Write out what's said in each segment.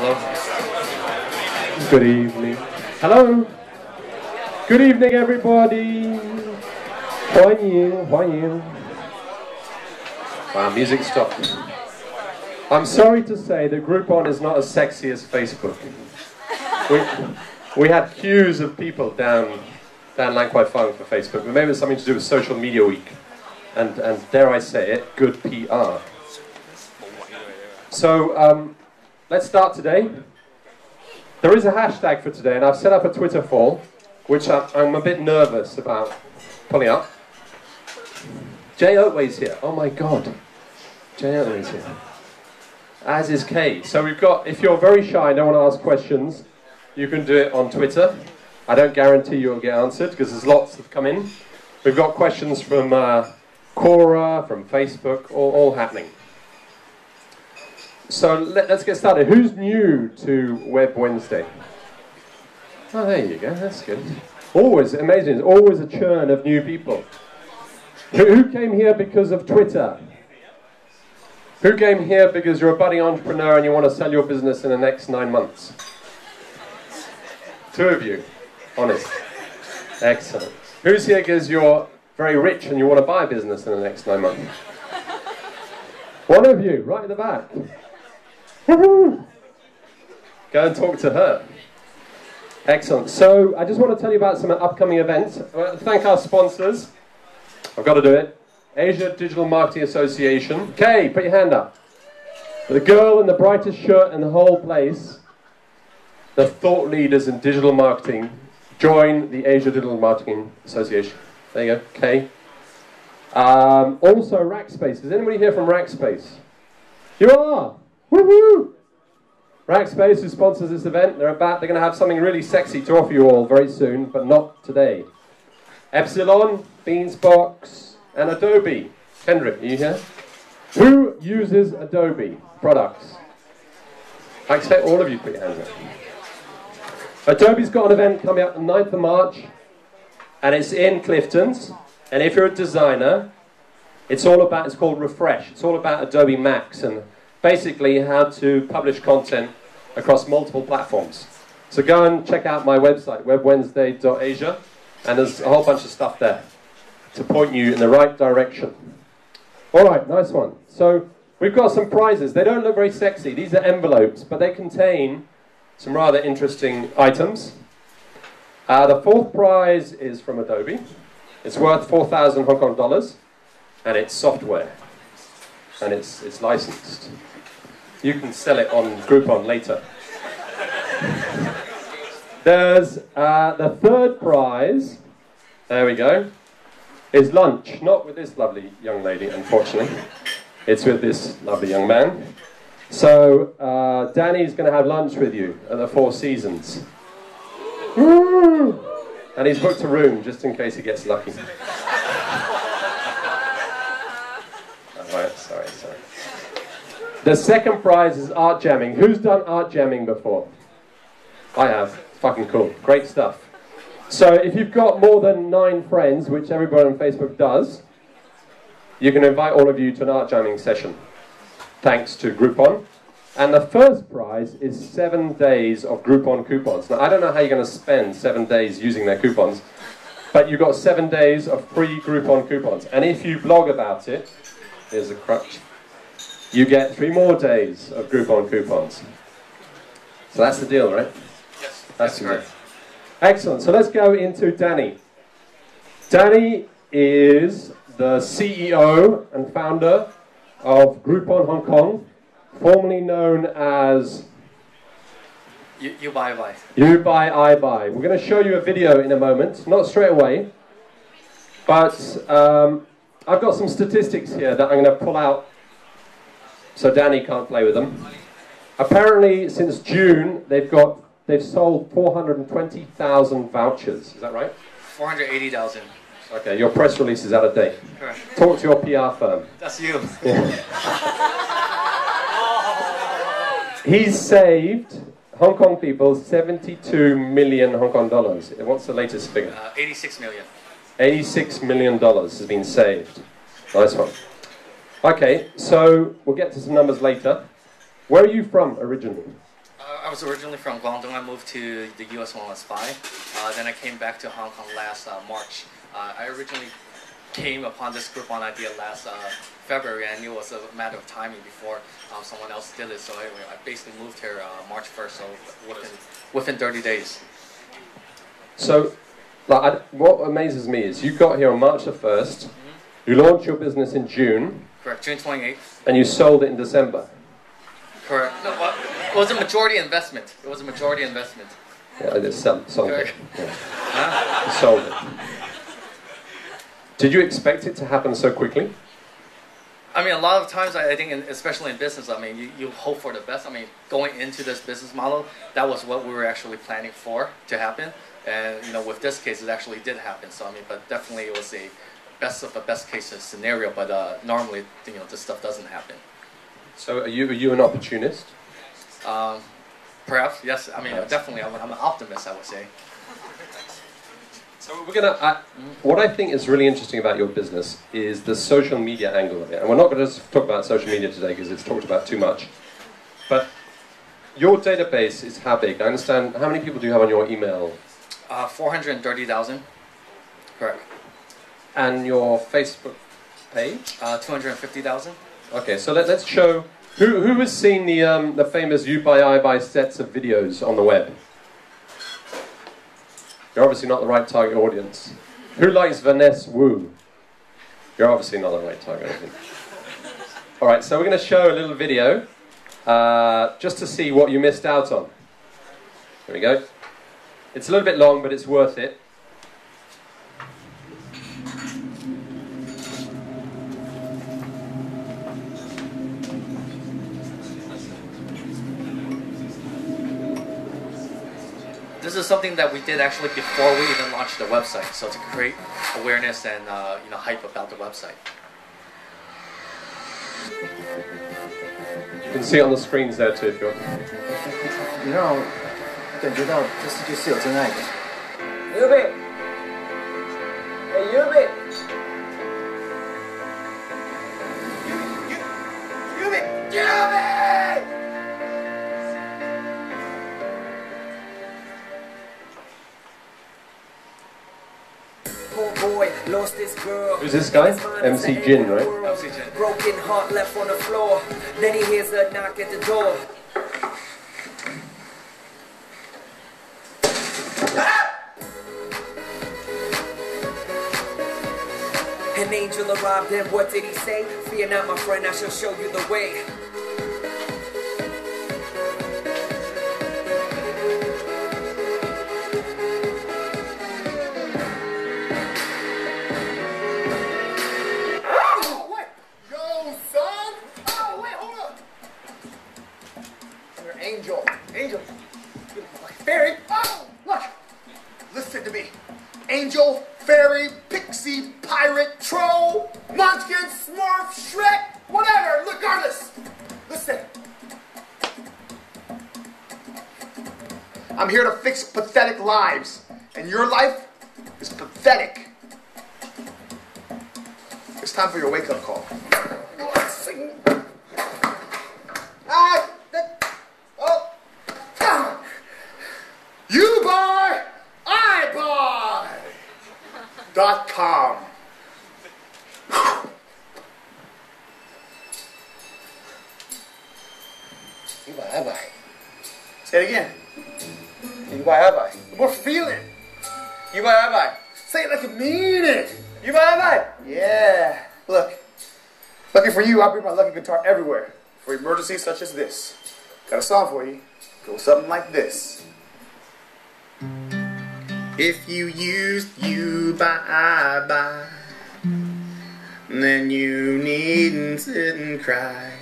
Hello. Good evening. Hello. Good evening, everybody. Huan you? Huan Yin. Wow, music stopped. I'm sorry to say that Groupon is not as sexy as Facebook. We, we had queues of people down, down Lan Kwai Fong for Facebook, but maybe it's something to do with Social Media Week. And, and dare I say it, good PR. So, um, let's start today. There is a hashtag for today, and I've set up a Twitter poll, which I'm, I'm a bit nervous about pulling up. Jay Oatway's here. Oh my god. Jay Oatway's here. As is Kay. So we've got, if you're very shy and don't want to ask questions, you can do it on Twitter. I don't guarantee you'll get answered because there's lots that have come in. We've got questions from uh, Quora, from Facebook, all, all happening. So let, us get started. Who's new to Web Wednesday? Oh, there you go. That's good. Always amazing. There's always a churn of new people. Who, came here because of Twitter? Who came here because you're a budding entrepreneur and you want to sell your business in the next nine months? Two of you. Honest. Excellent. Who's here because you're very rich and you want to buy a business in the next nine months? One of you, right in the back. Go and talk to her. Excellent. So I just want to tell you about some upcoming events. thank our sponsors. I've got to do it. Asia Digital Marketing Association. Kay, put your hand up. The girl in the brightest shirt in the whole place, the thought leaders in digital marketing, join the Asia Digital Marketing Association. There you go, Kay. Um, also, Rackspace. Is anybody here from Rackspace? You are. Woohoo! Rackspace, who sponsors this event, they're about, they're going to have something really sexy to offer you all very soon, but not today. Epsilon, Beansbox, and Adobe. Kendrick, are you here? Who uses Adobe products? I expect all of you to put your hands up. Adobe's got an event coming up the 9th of March, and it's in Clifton's. And if you're a designer, it's all about, it's called Refresh. It's all about Adobe Max and basically how to publish content across multiple platforms. So go and check out my website, webwednesday.asia, and there's a whole bunch of stuff there to point you in the right direction. All right, nice one. So we've got some prizes. They don't look very sexy. These are envelopes, but they contain some rather interesting items. Uh, the fourth prize is from Adobe. It's worth 4,000 Hong Kong dollars, and it's software, and it's, it's licensed. You can sell it on Groupon later. There's uh, the third prize. There we go. Is lunch, not with this lovely young lady, unfortunately. It's with this lovely young man. So uh, Danny's going to have lunch with you at the Four Seasons. And he's booked a room just in case he gets lucky. The second prize is art jamming. Who's done art jamming before? I have. Fucking cool. Great stuff. So if you've got more than nine friends, which everybody on Facebook does, you can invite all of you to an art jamming session. Thanks to Groupon. And the first prize is seven days of Groupon coupons. Now, I don't know how you're going to spend seven days using their coupons, but you've got seven days of free Groupon coupons. And if you blog about it, here's a crutch you get three more days of Groupon coupons. So that's the deal, right? Yes, that's, correct. Excellent. So let's go into Danny. Danny is the CEO and founder of Groupon Hong Kong, formerly known as you, you buy, I buy. You buy, I buy. We're going to show you a video in a moment, not straight away, but um, I've got some statistics here that I'm going to pull out so Danny can't play with them. Apparently, since June, they've got they've sold 420,000 vouchers. Is that right? 480,000. Okay, your press release is out of date. Correct. Talk to your PR firm. That's you. Yeah. He's saved Hong Kong people 72 million Hong Kong dollars. What's the latest figure? Uh, 86 million. 86 million dollars has been saved. Nice one. Okay, so we'll get to some numbers later. Where are you from originally? Uh, I was originally from Guangdong. I moved to the U.S. when I was five. Uh, then I came back to Hong Kong last uh, March. Uh, I originally came upon this Groupon idea last uh, February. I knew it was a matter of timing before um, someone else did it. So I, I basically moved here uh, March 1st, so within, within 30 days. So, like, I, what amazes me is you got here on March the 1st, you launched your business in June, Correct. June 28th. and you sold it in December. Correct. No, well, it was a majority investment. It was a majority investment. Yeah, I just sold, sold it. Yeah, Huh? sold it. Did you expect it to happen so quickly? I mean, a lot of times, I I think, in, especially in business, I mean, you, you hope for the best. I mean, going into this business model, that was what we were actually planning for to happen. And, you know, with this case, it actually did happen. So, I mean, but definitely it was a best of a best case scenario. But uh, normally, you know, this stuff doesn't happen. So, are you, are you an opportunist? Um, perhaps, yes. I mean, Yes. definitely, I'm, I'm an optimist, I would say. So we're gonna. Uh, what I think is really interesting about your business is the social media angle of it, and we're not going to talk about social media today because it's talked about too much. But your database is how big? I understand. How many people do you have on your email Uh, 430,000. Correct. And your Facebook page? Uh, 250,000. Okay, so let, us show. Who, who has seen the um, the famous You Buy I Buy sets of videos on the web? You're obviously not the right target audience. Who likes Vanness Wu? You're obviously not the right target audience. All right, so we're going to show a little video uh, just to see what you missed out on. There we go. It's a little bit long, but it's worth it. is something that we did actually before we even launched the website, so to create awareness and uh, you know hype about the website. You can see it on the screens there too if you want. 你让我感觉到这世界是有真爱的。预备， Who's this guy? MC Jin, right? MC Jin. Broken heart left on the floor. Then he hears a knock at the door. An angel arrived and what did he say? Fear not, my friend, I shall show you the way. You, I bring my lucky guitar everywhere. For emergencies such as this. Got a song for you. Goes something like this. If you used you bye bye, then you needn't sit and cry.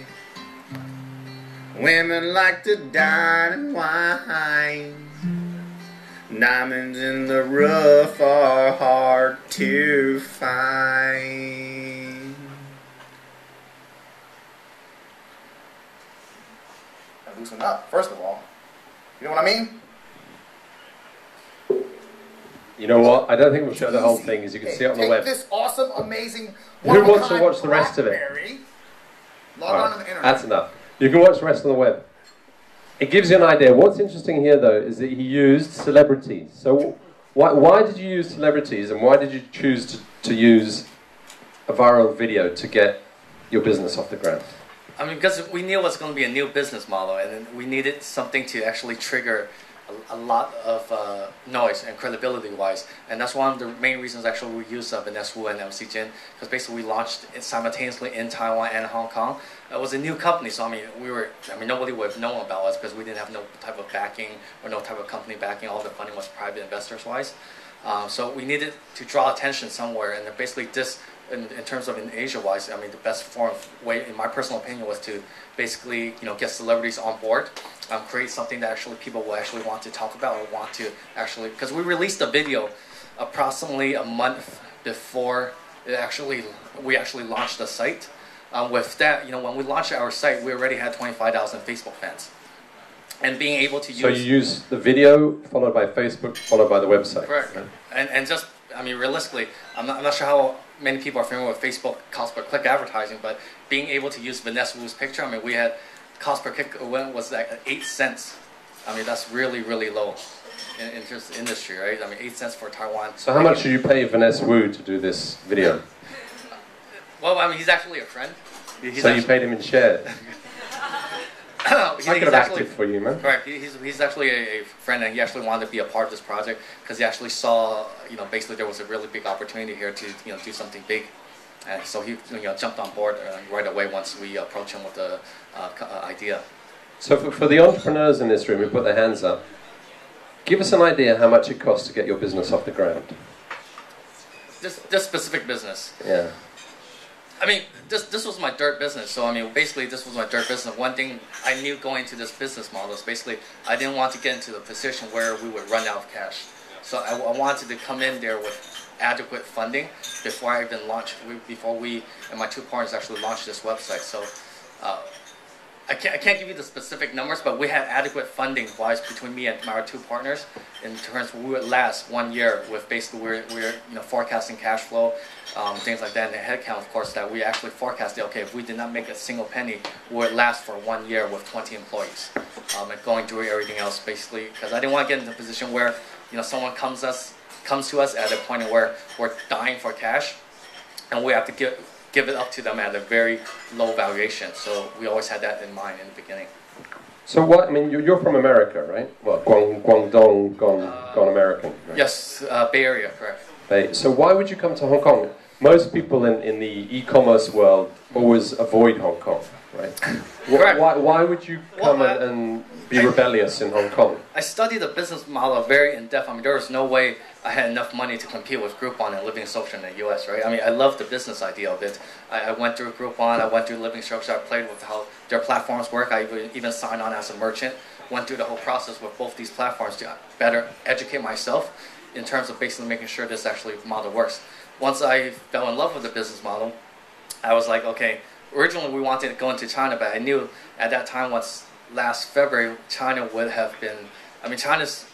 Women like to dine and wine. Diamonds in the rough are hard to find. Now up, first of all. You know what I mean? You know what? I don't think we'll show the whole thing, as you can see it on the web. this awesome, amazing. Who wants to watch the rest of it? Log All on to the internet. that's enough. You can watch the rest on the web. It gives you an idea. What's interesting here, though, is that he used celebrities. So, why, why did you use celebrities, and why did you choose to, to use a viral video to get your business off the ground? I mean, because we knew it was going to be a new business model, and we needed something to actually trigger a, a lot of uh, noise and credibility wise. And that's one of the main reasons actually we use uh, Vanness Wu and MC Jin, because basically we launched it simultaneously in Taiwan and Hong Kong. It was a new company, so I mean, we were, I mean, nobody would have known about us because we didn't have no type of backing or no type of company backing. All the funding was private investors wise. Uh, so we needed to draw attention somewhere, and basically this in, in terms of in Asia wise, I mean, the best form of way, in my personal opinion, was to basically, you know, get celebrities on board, um, create something that actually people will actually want to talk about or want to actually, because we released a video approximately a month before it actually, we actually launched the site. Um, with that, you know, when we launched our site, we already had 25,000 Facebook fans. And being able to use... So you use the video, followed by Facebook, followed by the website. Correct. And, and just, I mean, realistically, I'm not, I'm not sure how many people are familiar with Facebook cost per click advertising, but being able to use Vanness Wu's picture, I mean, we had cost per click when was like eight cents. I mean, that's really, really low in, in just industry, right? I mean, eight cents for Taiwan. So how much did you pay Vanness Wu to do this video? Well, I mean, he's actually a friend. He's so you paid him in shares? I could have acted for you, man. Correct. He's, he's actually a, a, friend, and he actually wanted to be a part of this project because he actually saw, you know, basically there was a really big opportunity here to, you know, do something big. And so he, you know, jumped on board uh, right away once we approached him with the uh, uh, idea. So for, for the entrepreneurs in this room who put their hands up, give us an idea how much it costs to get your business off the ground. This, this specific business. Yeah. I mean, this this was my dirt business. So I mean, basically, this was my dirt business. One thing I knew going into this business model is basically I didn't want to get into the position where we would run out of cash. So I, I wanted to come in there with adequate funding before I even launched. Before we and my two partners actually launched this website. So. Uh, I can't, I can't give you the specific numbers, but we had adequate funding wise between me and my two partners in terms we would last one year with basically we're, we're you know forecasting cash flow, um, things like that, and the headcount of course that we actually forecasted. Okay, if we did not make a single penny, we would last for one year with 20 employees, um, and going through everything else basically because I didn't want to get into a position where you know someone comes us comes to us at a point where we're dying for cash, and we have to give give it up to them at a very low valuation. So we always had that in mind in the beginning. So what? I mean, you're from America, right? Well, Guang, Guangdong, gone, uh, gone American. Right? Yes, uh, Bay Area, correct. Bay. So why would you come to Hong Kong? Most people in, in the e-commerce world always avoid Hong Kong, right? Correct. Why, why would you come well, and, and be rebellious in Hong Kong? I studied the business model very in depth. I mean, there was no way I had enough money to compete with Groupon and Living Social in the U.S. Right? I mean, I love the business idea of it. I, I went through Groupon, I went through Living Social, I played with how their platforms work. I even, even signed on as a merchant. Went through the whole process with both these platforms to better educate myself in terms of basically making sure this actually model works. Once I fell in love with the business model, I was like, okay. Originally, we wanted to go into China, but I knew at that time, once last February, China would have been. I mean, China's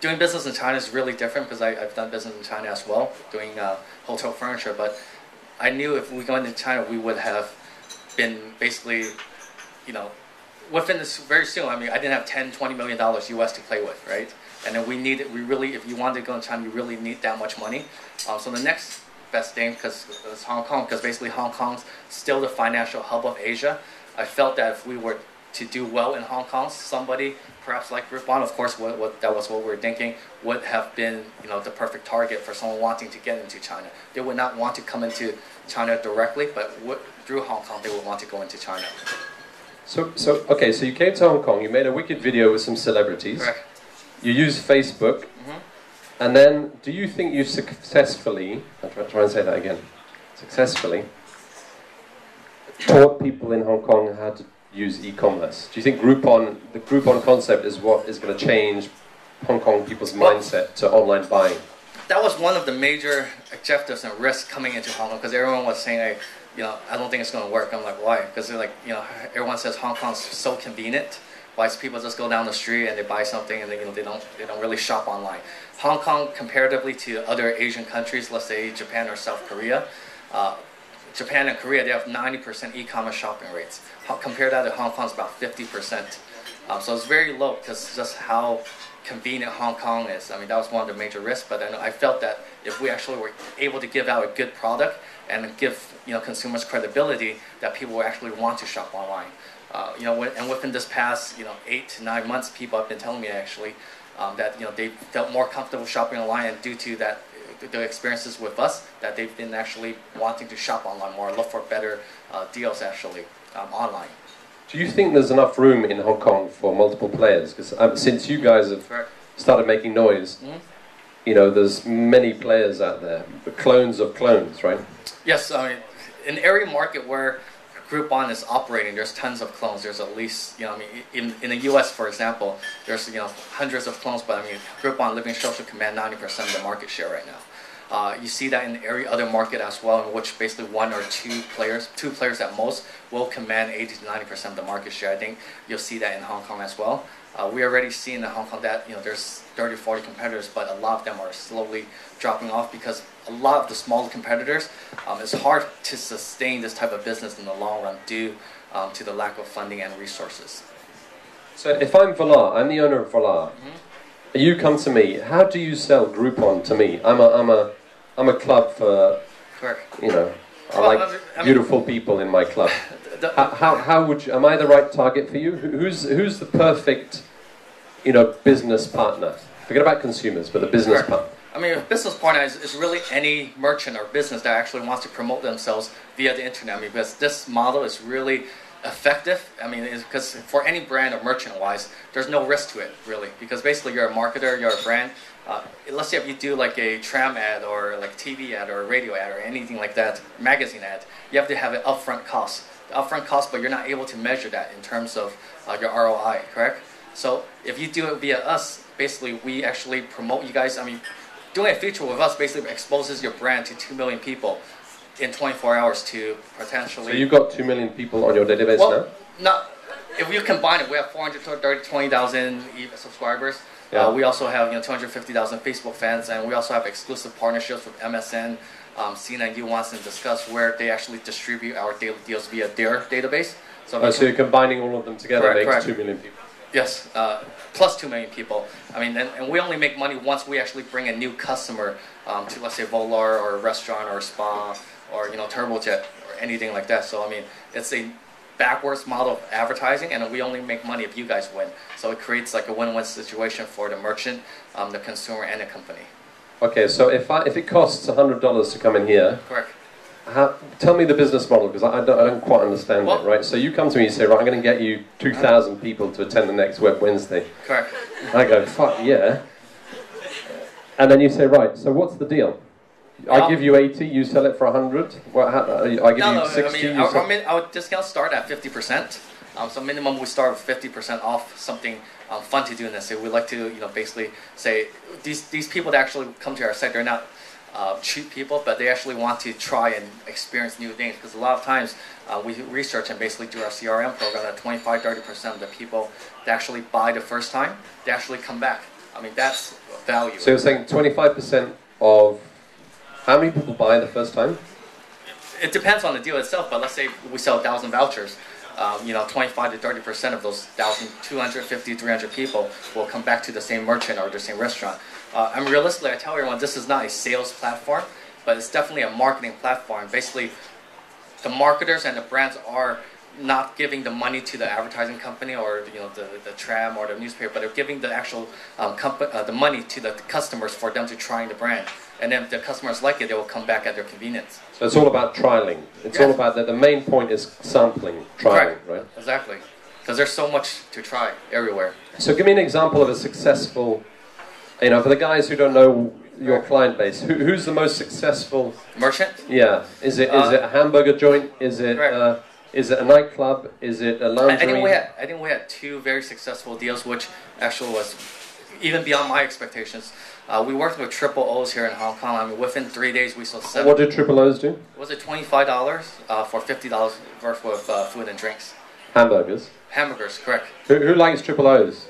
doing business in China is really different because I've done business in China as well, doing uh, hotel furniture. But I knew if we go into China, we would have been basically, you know, within this very soon. I mean, I didn't have 10, 20 million dollars US to play with, right? And then we needed, we really, if you wanted to go in China, you really need that much money. Um, so the next best thing, because it's Hong Kong, because basically Hong Kong's still the financial hub of Asia. I felt that if we were to do well in Hong Kong, somebody perhaps like Groupon, of course, what, what, that was what we were thinking, would have been you know the perfect target for someone wanting to get into China. They would not want to come into China directly, but would, through Hong Kong, they would want to go into China. So, so okay, so you came to Hong Kong, you made a wicked video with some celebrities. Correct. You used Facebook, mm-hmm. And then do you think you successfully, I'll try, try and say that again, successfully taught people in Hong Kong how to use e-commerce? Do you think Groupon, the Groupon concept is what is going to change Hong Kong people's mindset to online buying? That was one of the major objectives and risks coming into Hong Kong because everyone was saying, hey, you know, I don't think it's going to work. I'm like, why? Because like, you know, everyone says Hong Kong's so convenient. Why people just go down the street and they buy something and they, you know, they don't they don't really shop online. Hong Kong, comparatively to other Asian countries, let's say Japan or South Korea, uh, Japan and Korea, they have 90% e-commerce shopping rates. How, compare that to Hong Kong's about 50%. Um, so it's very low because just how convenient Hong Kong is. I mean, that was one of the major risks. But then I felt that if we actually were able to give out a good product and give you know consumers credibility, that people actually want to shop online. Uh, you know, and within this past you know eight to nine months, people have been telling me actually um, that you know they felt more comfortable shopping online, and due to that the experiences with us, that they've been actually wanting to shop online more, look for better uh, deals actually um, online. Do you think there's enough room in Hong Kong for multiple players? Because um, since you guys have started making noise, Mhm. you know, there's many players out there, clones of clones, right? Yes, I mean, in every market where Groupon is operating, there's tons of clones. There's at least, you know, I mean, in, in the U.S., for example, there's, you know, hundreds of clones, but I mean, Groupon Living Social command 90% of the market share right now. Uh, you see that in every other market as well, in which basically one or two players, two players at most, will command 80 to 90% of the market share. I think you'll see that in Hong Kong as well. Uh, we already see in Hong Kong that you know there's 30, 40 competitors, but a lot of them are slowly dropping off because a lot of the smaller competitors, um, it's hard to sustain this type of business in the long run due um, to the lack of funding and resources. So if I'm Volar, I'm the owner of Volar. Mm-hmm. You come to me. How do you sell Groupon to me? I'm a, I'm a, I'm a club for, Correct. you know, I Well, like I mean- beautiful people in my club. The- How, how, how would you, am I the right target for you? Who's, who's the perfect, you know, business partner? Forget about consumers, but the business Correct. partner. I mean, a business partner is, is really any merchant or business that actually wants to promote themselves via the internet. I mean, because this model is really effective. I mean, because for any brand or merchant wise, there's no risk to it really, because basically you're a marketer, you're a brand. Uh, let's say if you do like a tram ad or like TV ad or a radio ad or anything like that, magazine ad, you have to have an upfront cost. The upfront cost, but you're not able to measure that in terms of uh, your ROI, correct? So if you do it via us, basically we actually promote you guys. I mean, doing a feature with us basically exposes your brand to 2 million people in 24 hours to potentially. So you've got two million people on your database well, now? No, if you combine it, we have 420,000 e- subscribers. Yeah. Uh, we also have you know 250,000 Facebook fans, and we also have exclusive partnerships with MSN, um, CNN, Uwants and Discuss, where they actually distribute our daily deals via their database. So, Oh, so you're combining all of them together Correct, makes correct. two million people. Yes, uh, plus two million people. I mean, and, and we only make money once we actually bring a new customer um, to, let's say, Volar or a restaurant or a spa or you know Turbojet or anything like that. So I mean, it's a backwards model of advertising, and we only make money if you guys win. So it creates like a win-win situation for the merchant, um, the consumer, and the company. Okay, so if I, if it costs hundred dollars to come in here, Correct. How, tell me the business model because I, I, don't, I don't quite understand Well- it. Right, so you come to me, you say, right, I'm going to get you two thousand people to attend the next Web Wednesday. Correct. I go, fuck yeah. And then you say, right, so what's the deal? I Um, give you 80, you sell it for 100? Well, how, I give No, you no. 60, I mean, our, our, min- our discounts start at fifty percent. Um, so minimum we start with fifty percent off something um, fun to do in this. So we like to you know basically say these these people that actually come to our site they're not uh, cheap people, but they actually want to try and experience new things because a lot of times uh, we research and basically do our CRM program that 25 30 percent of the people that actually buy the first time they actually come back. I mean that's value. So you're saying 25% of... How many people buy the first time? it depends on the deal itself, but let's say we sell 1,000 vouchers. Um, you know, 25 to 30 percent of those 1,250, 300 people will come back to the same merchant or the same restaurant. Uh, I mean, realistically, I tell everyone this is not a sales platform, but it's definitely a marketing platform. Basically, the marketers and the brands are not giving the money to the advertising company or you know the, the tram or the newspaper, but they're giving the actual um, uh, the money to the customers for them to try the brand. And then if the customers like it, they will come back at their convenience. So it's all about trialing. It's all about that. The main point is sampling, trialing, Correct. right? Exactly. Because there's so much to try everywhere. So give me an example of a successful, you know, for the guys who don't know your client base, who, who's the most successful? Merchant? Yeah, is it is Uh, it a hamburger joint? Is it uh, is it a nightclub? Is it a I, I lingerie? think we had I think we had two very successful deals, which actually was even beyond my expectations. Uh, we worked with Triple O's here in Hong Kong. I mean, within three days we sold seven. What did Triple O's do? was it twenty five dollars uh, for fifty dollars worth of uh, food and drinks? Hamburgers. Hamburgers, correct? Who, who likes Triple O's?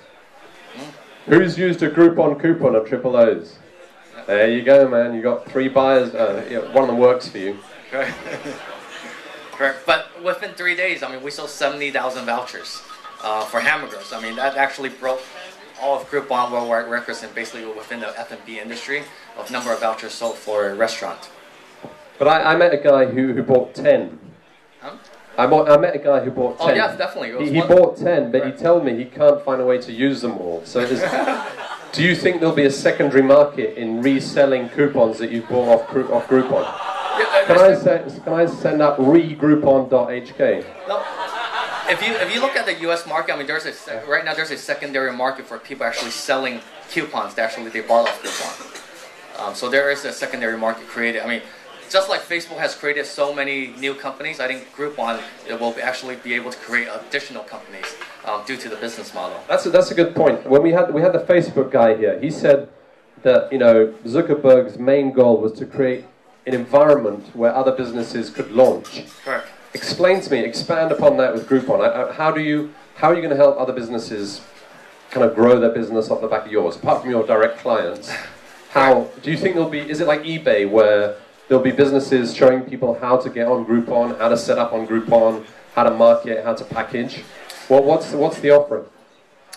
Who's used a Groupon coupon of Triple O's? There you go, man. You got three buyers. Uh, yeah, one of them works for you. Correct. correct. But within three days, I mean, we sold seventy thousand vouchers. uh, for hamburgers. I mean, that actually broke all of Groupon worldwide records and basically within the F&B industry of number of vouchers sold for a restaurant. But I, I met a guy who, who bought 10. Huh? I, bought, I met a guy who bought 10. Oh, yes, definitely. He, he bought 10, but Right. he told me he can't find a way to use them all. So is, do you think there'll be a secondary market in reselling coupons that you bought off, off Groupon? Yeah, uh, Can I, send, can I send up regroupon.hk? No. If you if you look at the U.S. market, I mean, there's a right now there's a secondary market for people actually selling coupons that actually they bought off Groupon. Um, so there is a secondary market created. I mean, just like Facebook has created so many new companies, I think Groupon it will actually be able to create additional companies um, due to the business model. That's a, that's a good point. When we had we had the Facebook guy here, he said that you know Zuckerberg's main goal was to create an environment where other businesses could launch. Correct. Explain to me, expand upon that with Groupon. I- I- How do you how are you going to help other businesses kind of grow their business off the back of yours, apart from your direct clients? How do you think there'll be? Is it like eBay where there'll be businesses showing people how to get on Groupon, how to set up on Groupon, how to market, how to package? Well, what's what's the offering?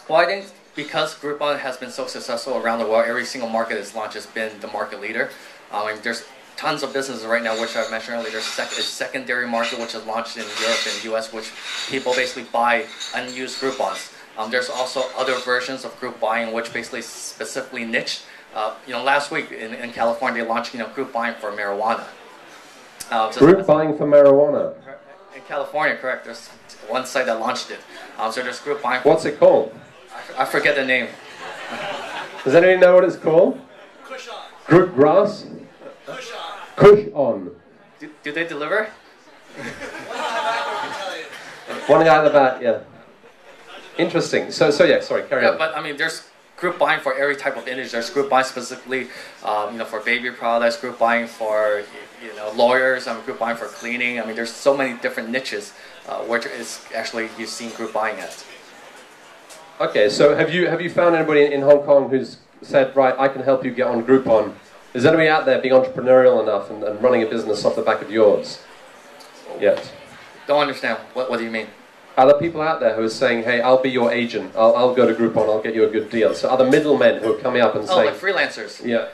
Well, I think because Groupon has been so successful around the world, every single market it's launched has been the market leader. Um, and there's tons of businesses right now, which I mentioned earlier. There's sec- a secondary market which is launched in Europe and US, which people basically buy unused Groupons. Um, there's also other versions of group buying, which basically specifically niche. Uh, you know, last week in, in California, they launched you know group buying for marijuana. Uh, just- Group buying for marijuana. in California, correct? There's one site that launched it. Um, so there's group buying. For, What's it called? I forget the name. Does anybody know what it's called? Group grass? Kush on. Do, do they deliver? One guy at the back, yeah. Interesting. So, so yeah, sorry, carry Yeah, on. but I mean, there's group buying for every type of industry. There's group buying specifically, um, you know, for baby products. Group buying for you know lawyers. I mean, group buying for cleaning. I mean, there's so many different niches uh, where it's actually you've seen group buying at. Okay, so have you have you found anybody in Hong Kong who's said, right, I can help you get on Groupon? Is anybody out there being entrepreneurial enough and, and running a business off the back of yours? Yet. Don't understand. What What do you mean? Are there people out there who are saying, hey, I'll be your agent, I'll, I'll go to Groupon, I'll get you a good deal? So are there middlemen who are coming up and Oh, saying, like freelancers. yeah,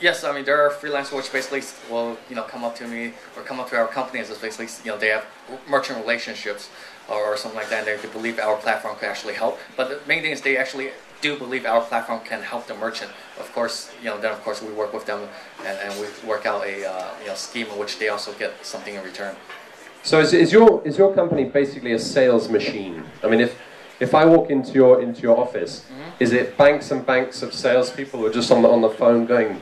Yes, I mean there are freelancers which basically will you know come up to me or come up to our company as basically you know they have merchant relationships or, something like that. And they believe our platform can actually help. But the main thing is they actually do believe our platform can help the merchant. Of course, you know then of course we work with them and, and we work out a uh, you know scheme in which they also get something in return. So is, is your is your company basically a sales machine? I mean, if if I walk into your into your office, Mm-hmm. is it banks and banks of salespeople who are just on the on the phone going,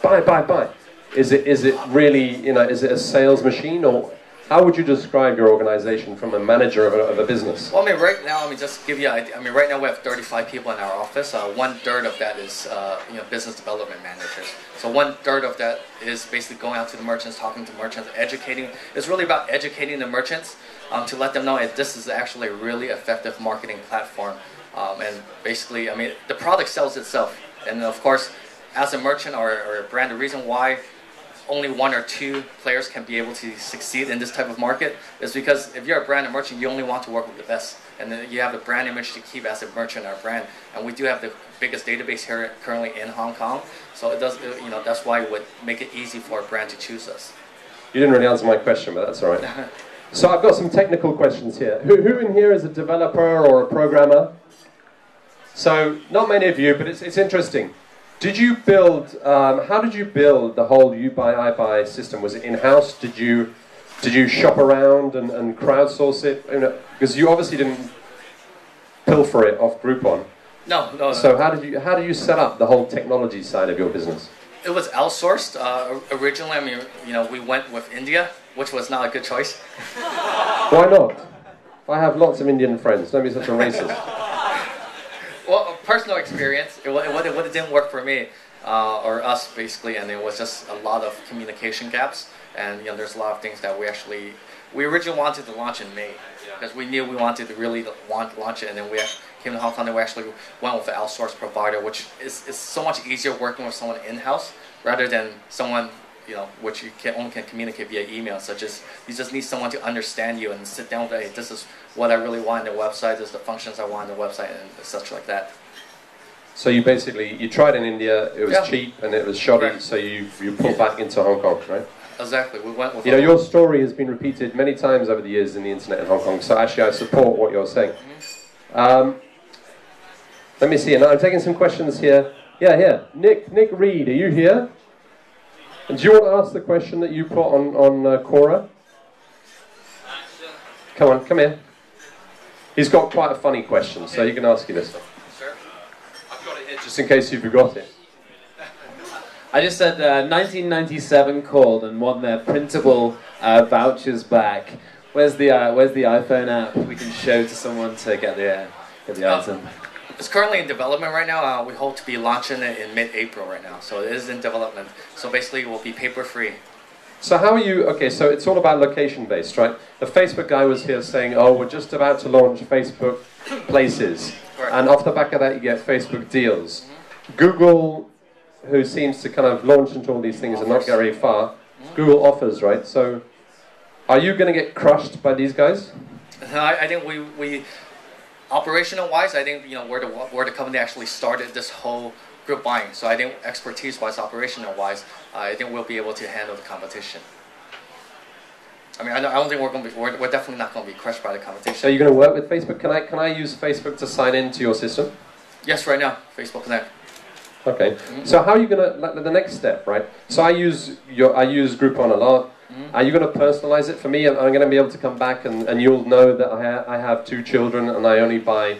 buy, buy, buy? Is it is it really you know is it a sales machine or how would you describe your organization from a manager of a, of a business? Well, I mean, right now, I mean, just give you, an idea. I mean, right now we have 35 people in our office. Uh, one third of that is, uh, you know, business development managers. So one third of that is basically going out to the merchants, talking to merchants, educating. It's really about educating the merchants um, to let them know that this is actually a really effective marketing platform. Um, and basically, I mean, the product sells itself. And of course, as a merchant or, or a brand, the reason why only one or two players can be able to succeed in this type of market is because if you're a brand and merchant, you only want to work with the best, and then you have the brand image to keep as a merchant or brand. And we do have the biggest database here currently in Hong Kong, so it does, you know, that's why it would make it easy for a brand to choose us. You didn't really answer my question, but that's all right. So I've got some technical questions here. Who, who in here is a developer or a programmer? So not many of you, but it's, it's interesting. Did you build? Um, how did you build the whole you buy I buy system? Was it in house? Did you did you shop around and, and crowdsource it? You know, because you obviously didn't pilfer it off Groupon. No, no, no. So how did you how do you set up the whole technology side of your business? it was outsourced uh, originally. I mean, you know, we went with India, which was not a good choice. Why not? I have lots of Indian friends. Don't be such a racist. well, personal experience. It, it, it, it didn't work for me uh, or us basically, and it was just a lot of communication gaps. And you know, there's a lot of things that we actually we originally wanted to launch in May because we knew we wanted to really want launch it, and then we came to Hong Kong and we actually went with an outsourced provider, which is, is so much easier working with someone in house rather than someone you know, which you can only can communicate via email, such as you just need someone to understand you and sit down with, hey, this is what I really want in the website, this is the functions I want in the website, and such like that. So you basically you tried in India, it was Yeah. cheap and it was shoddy, Correct. so you you pulled back into Hong Kong, right? Exactly. We went with You know, your story has been repeated many times over the years in the internet in Hong Kong, so actually I support what you're saying. Um, let me see, and I'm taking some questions here. Yeah, here. Nick, Nick Reed, are you here? And do you want to ask the question that you put on, on uh, Quora? Come on, come here. He's got quite a funny question, so you can ask you this one. Sure. I've got it here just in case you forgot it. I just said uh, 1997 called and won their printable uh, vouchers back. Where's the uh, Where's the iPhone app we can show to someone to get the uh, get the item? It's currently in development right now. Uh, we hope to be launching it in mid-April right now. So it is in development. So basically, it will be paper-free. So how are you? Okay, so it's all about location based, right? The Facebook guy was here saying, "Oh, we're just about to launch Facebook Places," Correct. and off the back of that, you get Facebook deals. Google, who seems to kind of launch into all these things and not Offers. get very far, Google offers, right? So, are you going to get crushed by these guys? I, I think we, we operational wise, I think you know we're the we're the company actually started this whole group buying. So I think expertise wise, operational wise, uh, I think we'll be able to handle the competition. I mean, I don't, I don't think we're going to be we're, we're definitely not going to be crushed by the So, competition. are you going to work with Facebook? Can I can I use Facebook to sign into your system? Yes, right now, Facebook Connect. Okay. So how are you gonna the next step, right? So I use your I use Groupon a lot. Are you gonna personalize it for me? I'm, I'm gonna be able to come back and, and you'll know that I, ha- I have two children and I only buy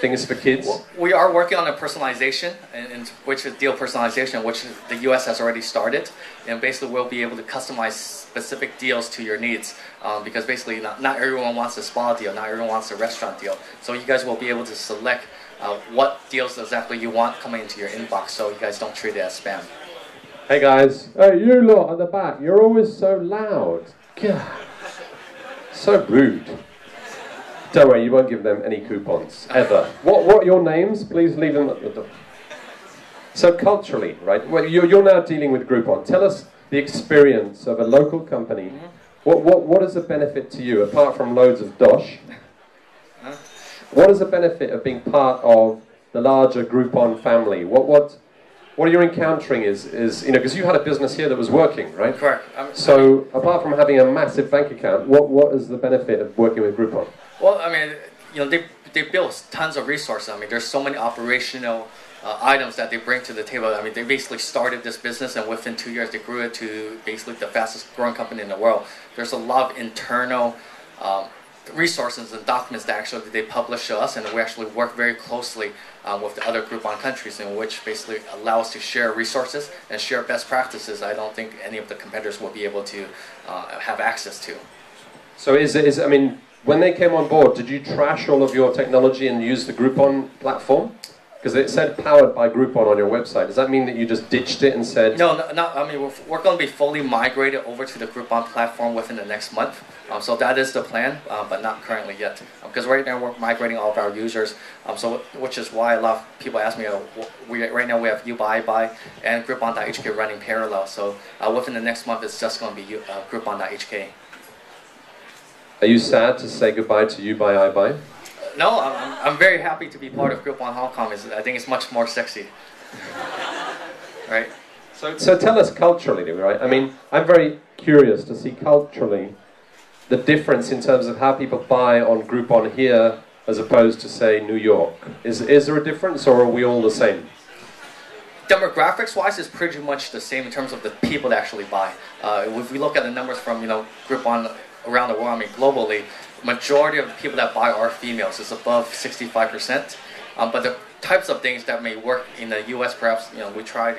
things for kids. Well, we are working on a personalization, and, and which is deal personalization, which the U.S. has already started, and basically we'll be able to customize specific deals to your needs, um, because basically not, not everyone wants a spa deal, not everyone wants a restaurant deal. So you guys will be able to select uh, what deals exactly you want coming into your inbox, so you guys don't treat it as spam. Hey guys, hey you lot at the back, you're always so loud. God. So rude. Don't worry, you won't give them any coupons ever. What what are your names? Please leave them at the door. So culturally, right? Well, you're, you're now dealing with Groupon. Tell us the experience of a local company. Mm-hmm. What what what is the benefit to you apart from loads of dosh? What is the benefit of being part of the larger Groupon family? What what what you're encountering is is you know because you had a business here that was working, right? Correct. Um, So apart from having a massive bank account, what what is the benefit of working with Groupon? Well, I mean, you know, they they built tons of resources. I mean, there's so many operational uh, items that they bring to the table. I mean, they basically started this business, and within two years, they grew it to basically the fastest growing company in the world. There's a lot of internal. Um, resources and documents that actually they publish to us and we actually work very closely um, with the other Groupon countries in which basically allow us to share resources and share best practices I don't think any of the competitors will be able to uh, have access to. So is it is I mean when they came on board, did you trash all of your technology and use the Groupon platform? Because it said powered by Groupon on your website. Does that mean that you just ditched it and said No, no, no I mean, we're, we're going to be fully migrated over to the Groupon platform within the next month. Um, so that is the plan, uh, but not currently yet. Because right now we're migrating all of our users. Um, so which is why a lot of people ask me, uh, we right now we have Ubuy Buy and Groupon.hk running parallel. So uh, within the next month, it's just going to be U- uh, Groupon.hk. Are you sad to say goodbye to you buy I buy? No, I'm, I'm- I'm very happy to be part of Groupon Hong Kong. It's, I think it's much more sexy. right? So, so tell us culturally, right? I mean, I'm very curious to see culturally the difference in terms of how people buy on Groupon here as opposed to say New York. Is is there a difference, or are we all the same? demographics wise it's pretty much the same in terms of the people that actually buy. Uh, if we look at the numbers from you know groupon around the world i mean globally majority of the people that buy are females. It's above 65% um, but the types of things that may work in the us perhaps you know we tried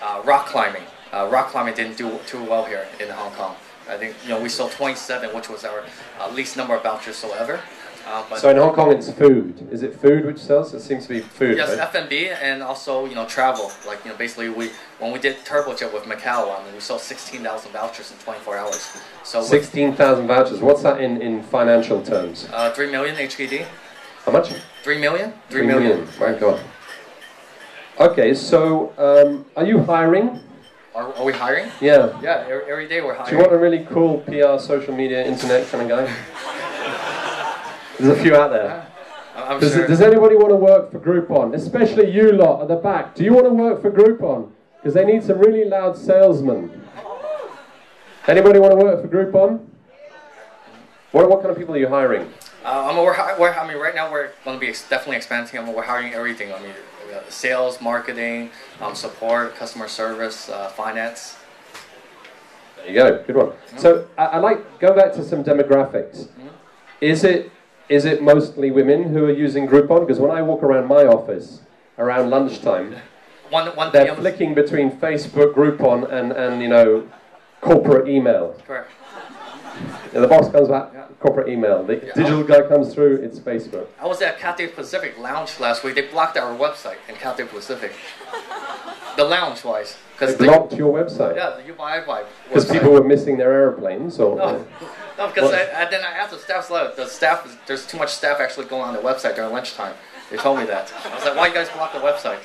uh, rock climbing. Uh, rock climbing didn't do too well here in hong kong i think you know we sold 27 which was our uh, least number of vouchers so ever uh, but So in Hong Kong, it's food. Is it food which sells? It seems to be food. Yes, right? F&B and also you know travel. Like you know basically we when we did TurboJet with Macau, I mean we sold 16,000 vouchers in 24 hours. So with, Sixteen thousand vouchers. What's that in, in financial terms? uh, three million HKD. How much? Three million. Three million. My God. Okay, so um, are you hiring? Are, are we hiring? Yeah. Yeah, every, every day we're hiring. Do you want a really cool PR, social media, internet kind of guy? There's a few out there. I'm Does, sure. does anybody want to work for Groupon? Especially you lot at the back. Do you want to work for Groupon? Because they need some really loud salesmen. Anybody want to work for Groupon? What, what kind of people are you hiring? Uh, I mean, we're, we're, I mean, right now we're going to be definitely expanding. I mean, we're hiring everything. I mean, sales, marketing, um, support, customer service, uh, finance. There you go, good one. So I, I like go back to some demographics. Is it is it mostly women who are using Groupon? Because when I walk around my office around lunchtime, One, one they're PM. flicking between Facebook, Groupon, and and you know corporate email. Correct. Yeah, the boss comes back, corporate email. The Yeah. digital guy comes through, it's Facebook. I was at Cathay Pacific Lounge last week. They blocked our website in Cathay Pacific. The lounge wise. They Because blocked your website Yeah, the UBI vibe. because people were missing their airplanes. Or No, no, because? I, I, then I asked the staff, the staff, there's too much staff actually going on the website during lunchtime. They told me that. I was like, why you guys block the website?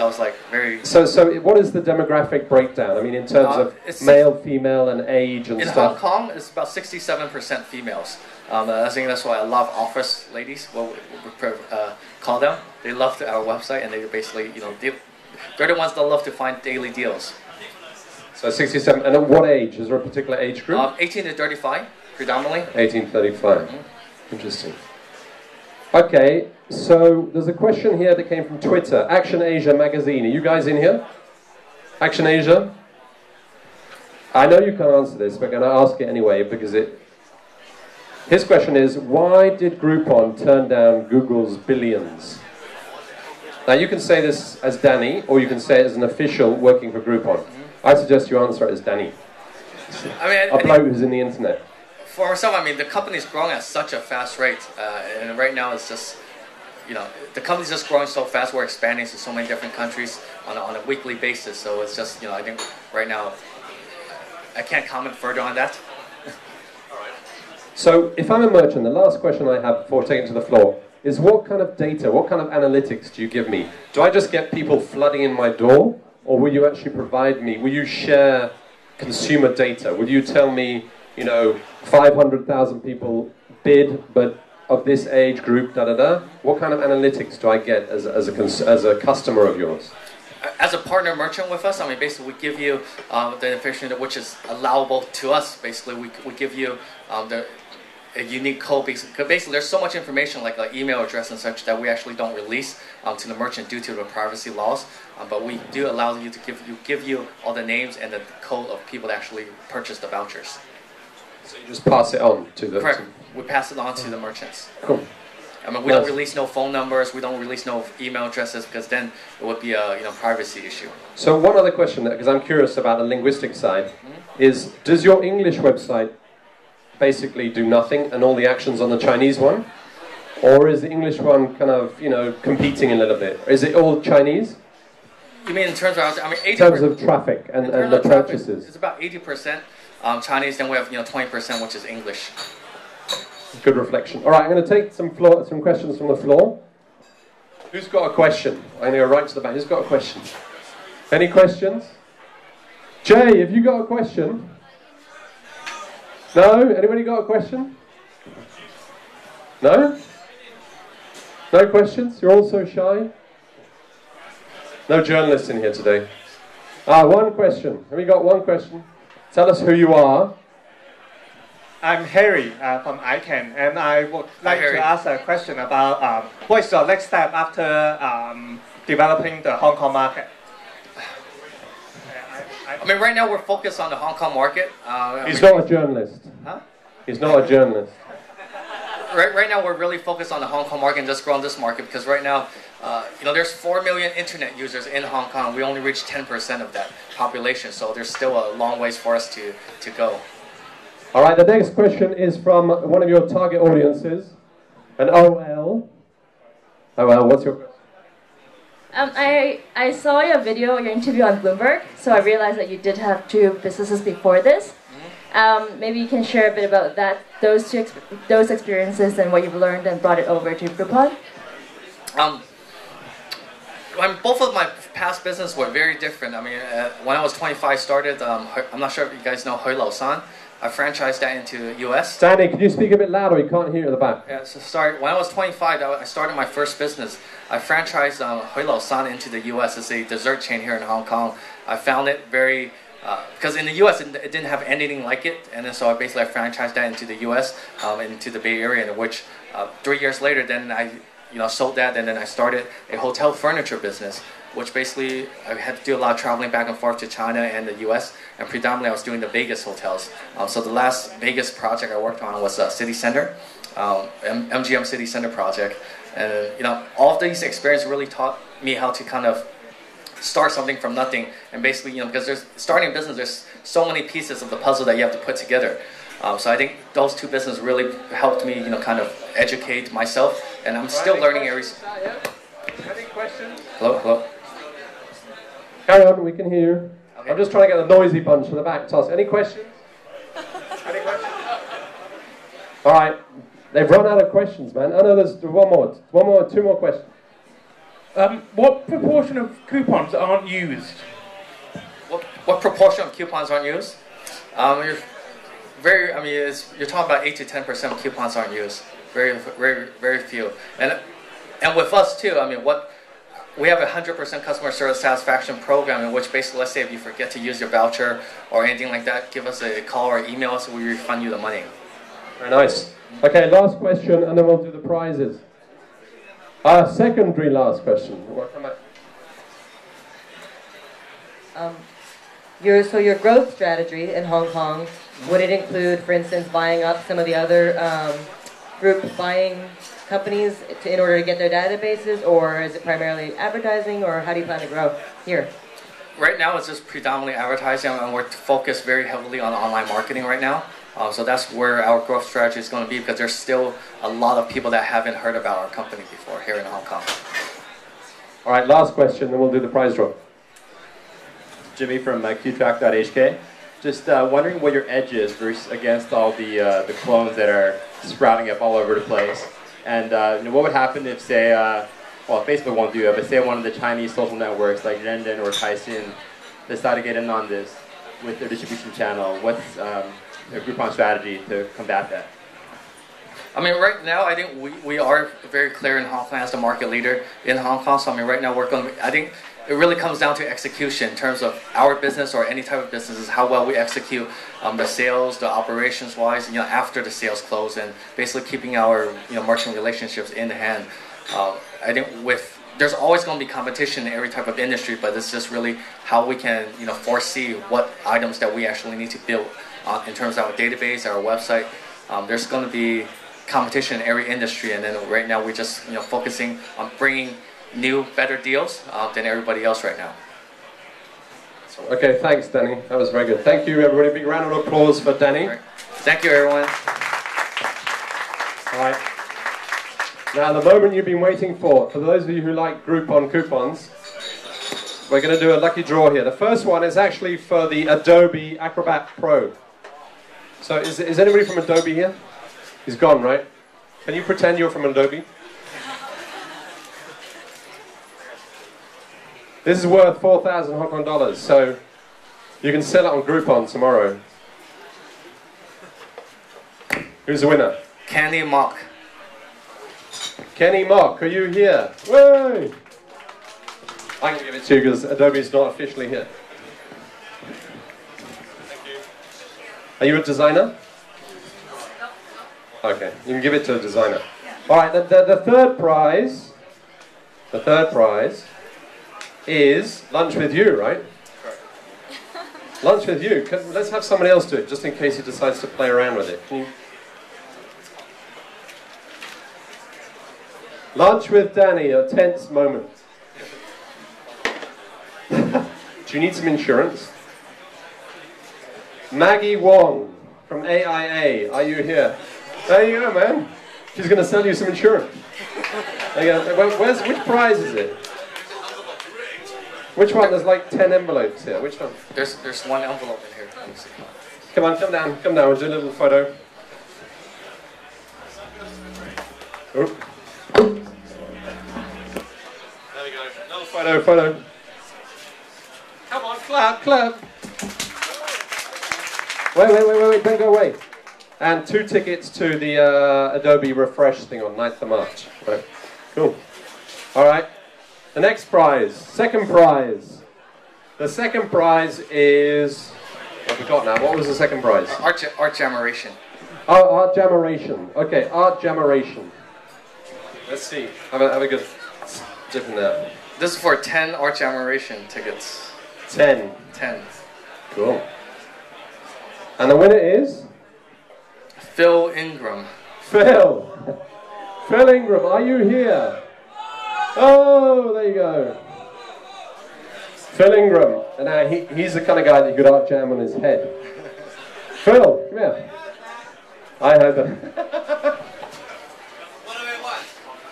So I was like, very. so so what is the demographic breakdown? I mean, in terms Uh, of male, female, and age and In Hong. Kong, it's about 67% females. Um, I think that's why I love office ladies, what we, we uh, call them. They love our website and they basically, you know, they, they're the ones that love to find daily deals. So 67, and at what age? Is there a particular age group? Um, 18 to 35, predominantly. Eighteen to thirty-five. Interesting. Okay, so there's a question here that came from Twitter. Action Asia magazine. Are you guys in here? Action Asia? I know you can't answer this, but I'm going to ask it anyway because it. His question is why did Groupon turn down Google's billions? Now you can say this as Danny, or you can say it as an official working for Groupon. I suggest you answer it as Danny, I mean, I- I a bloke who's in the internet. For myself, I mean, the company's growing at such a fast rate, uh, and right now it's just, you know, the company's just growing so fast. We're expanding to so many different countries on a, on a weekly basis. So it's just, you know, I think right now, I can't comment further on that. So, if I'm a merchant, the last question I have before taking to the floor is what kind of data, what kind of analytics do you give me? Do I just get people flooding in my door, or will you actually provide me, will you share consumer data? Will you tell me, you know, 500,000 people bid, but of this age group, da da da? What kind of analytics do I get as, as, a, as a customer of yours? As a partner merchant with us, I mean, basically, we give you um, the information which is allowable to us. Basically, we, we give you um, the a unique code. Basically, basically, there's so much information like like email address and such that we actually don't release um, to the merchant due to the privacy laws. Um, but we do allow you to give you give you all the names and the code of people that actually purchase the vouchers. So you just pass it on to the. Correct. We pass it on to the merchants. Cool. I mean, we don't release no phone numbers. We don't release no email addresses because then it would be a you know privacy issue. So one other question, because I'm curious about the linguistic side, mm-hmm. is does your English website basically do nothing and all the actions on the Chinese one? Or is the English one kind of, you know, competing a little bit? Is it all Chinese You mean in terms of I mean in eighty terms of traffic and, In and the purchases? It's about eighty percent um, Chinese. Then we have you know twenty percent which is English. Good reflection. All right, I'm going to take some floor, some questions from the floor. Who's got a question? I'm going to go right to the back. Who's got a question? Any questions? Jay, have you got a question? No? Anybody got a question? No? No questions? You're all so shy? No journalists in here today. Ah, one question. Have we got one question? Tell us who you are. I'm Harry uh, from ICANN, and I would like Harry. to ask a question about um, what is your next step after um, developing the Hong Kong market? I, I, I mean, right now we're focused on the Hong Kong market. Uh, He's not a journalist. Huh? He's not a journalist. Right, right now we're really focused on the Hong Kong market and just growing this market because right now, uh, you know, there's four million internet users in Hong Kong. We only reach ten percent of that population, so there's still a long ways for us to to go. All right, the next question is from one of your target audiences, an OL. OL, what's your question? Um, I, I saw your video, your interview on Bloomberg, so I realized that you did have two businesses before this. Um, maybe you can share a bit about that, those two, exp- those experiences, and what you've learned and brought it over to Groupon. Um, I mean, both of my past business were very different. I mean, uh, when I was 25, started. Um, I'm not sure if you guys know Hui Lau Shan. I franchised that into U.S. Danny, can you speak a bit louder? You can't hear at the back. Yeah, so sorry. When I was 25, I I started my first business. I franchised um, Hui Lau Shan into the U.S. It's a dessert chain here in Hong Kong. I found it very uh, because in the U.S. It, didn't have anything like it, and then so I basically I franchised that into the U.S. Um, into the Bay Area, in which uh, three years later, then I you know sold that, and then I started a hotel furniture business. Which basically I had to do a lot of traveling back and forth to China and the U.S. and predominantly I was doing the Vegas hotels. Um, so the last Vegas project I worked on was uh, City Center, um, MGM City Center project, and you know all of these experiences really taught me how to kind of start something from nothing and basically you know because there's starting a business there's so many pieces of the puzzle that you have to put together um, so i think those two businesses really helped me you know kind of educate myself and i'm still learning every s- Any questions? hello hello Carry on, we can hear you. Okay. I'm just trying to get the noisy bunch from the back. Toss. Any questions? Any questions? All right. They've run out of questions, man. Oh no, there's one more. One more. Two more questions. Um, what proportion of coupons aren't used? what, what proportion of coupons aren't used um, you're very i mean it's, you're talking about 8 to 10 percent of coupons aren't used very very very few and and with us too i mean what we have a 100% customer service satisfaction program in which basically let's say if you forget to use your voucher or anything like that give us a call or email us we refund you the money Very nice. Okay, last question, and then we'll do the prizes. Uh, secondary last question. We'll come back. Um, your, so your growth strategy in Hong Kong, would it include, for instance, buying up some of the other um, group buying companies to, in order to get their databases, or is it primarily advertising, or how do you plan to grow here? right now it's just predominantly advertising and we're focused very heavily on online marketing right now uh, so that's where our growth strategy is going to be because there's still a lot of people that haven't heard about our company before here in hong kong All right, last question, then we'll do the prize draw. Jimmy from uh, QTrack.hk. Just uh, wondering what your edge is versus against all the uh, the clones that are sprouting up all over the place, and uh, you know, what would happen if, say, uh, well, Facebook won't do it, but say one of the Chinese social networks like Renren or Tencent decide to get in on this with their distribution channel. What's um, a Groupon strategy to combat that? I mean, right now, I think we, we are very clear in Hong Kong as the market leader in Hong Kong. So, I mean, right now, we're going I think it really comes down to execution in terms of our business or any type of business, is how well we execute um, the sales, the operations wise, you know, after the sales close, and basically keeping our, you know, merchant relationships in hand. Uh, I think with, there's always going to be competition in every type of industry, but it's just really how we can, you know, foresee what items that we actually need to build uh, in terms of our database, our website. Um, there's going to be competition in every industry, and then right now we're just you know focusing on bringing new, better deals uh, than everybody else right now. Okay, thanks, Danny. That was very good. Thank you, everybody. Big round of applause for Danny. Right. Thank you, everyone. All right. Now, the moment you've been waiting for, for those of you who like Groupon coupons, we're going to do a lucky draw here. The first one is actually for the Adobe Acrobat Pro. So, is, is anybody from Adobe here? He's gone, right? Can you pretend you're from Adobe? This is worth 4,000 Hong Kong dollars, so you can sell it on Groupon tomorrow. Who's the winner? Kenny Mock. Kenny Mock, are you here? Way! I can give it to you because Adobe's not officially here. Are you a designer? Okay, you can give it to a designer. All right, the, the, the third prize, the third prize is lunch with you, right? Lunch with you. Can, let's have somebody else do it, just in case he decides to play around with it. Can you? Lunch with Danny, a tense moment. Do you need some insurance? Maggie Wong from AIA, are you here? There you go, man. She's going to sell you some insurance. There you go. Where's, which prize is it? Which one? There's like 10 envelopes here. Which one? There's there's one envelope in here. Let me see. Come on, come down, come down. We'll do a little photo. Oop. There we go. No photo, photo. Come on, clap, clap. Wait, wait, wait, wait, wait, don't go away. And two tickets to the uh, Adobe Refresh thing on 9th of March. Right. Cool. All right. The next prize, second prize. The second prize is. I forgot now. What was the second prize? Art, art Jameration. Art, art Jameration. Okay, Art Jameration. Let's see. Have a, have a good dip in there. This is for 10 Art Jameration tickets. 10. 10. Cool. And the winner is? Phil Ingram. Phil. Phil Ingram, are you here? Oh, there you go. Phil Ingram. And now he, he's the kind of guy that you could art jam on his head. Phil, come here. I hope that.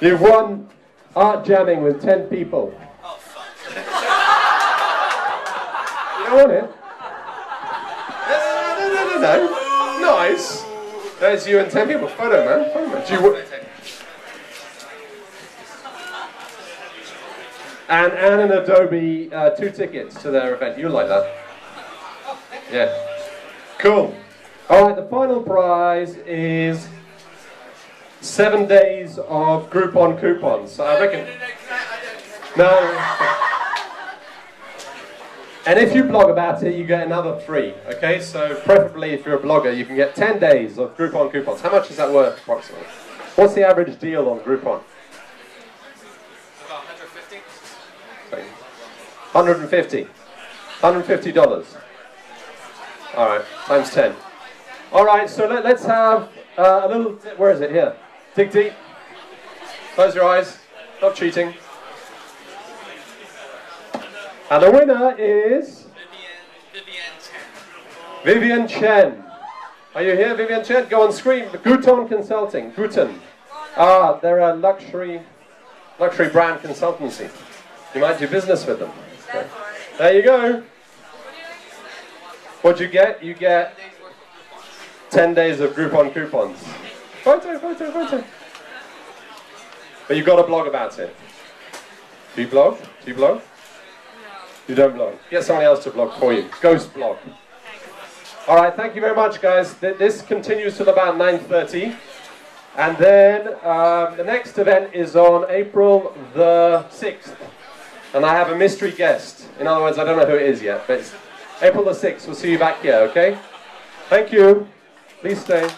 You've won art jamming with 10 people. Oh, you don't want it? Nice. There's you and 10 people. Photo, man. Photo, man. Do you, wa- and, and Adobe uh, two tickets to their event. You like that? Yeah. Cool. All right, the final prize is seven days of Groupon coupons. So I reckon. No. And if you blog about it, you get another three. Okay, so preferably if you're a blogger, you can get 10 days of Groupon coupons. How much is that worth approximately? What's the average deal on Groupon? About 150. 150. 150 dollars. All right, times 10. All right, so let, us have uh, a little. Where is it? Here. Dig deep. Close your eyes. Stop cheating. And the winner is Vivian Vivian Chen. Are you here, Vivian Chen? Go on screen. Guton Consulting. Guten. Ah, they're a luxury, luxury brand consultancy. You might do business with them. Okay. There you go. What'd you get? You get 10 days of Groupon coupons. Photo, photo, photo. But you've got to blog about it. Do you blog? Do you blog? You don't blog. Get somebody else to blog for you. Ghost blog. All right, thank you very much, guys. This continues till about 9.30. And then um, the next event is on April the 6th. And I have a mystery guest. In other words, I don't know who it is yet, but April the 6th. We'll see you back here, okay? Thank you. Please stay.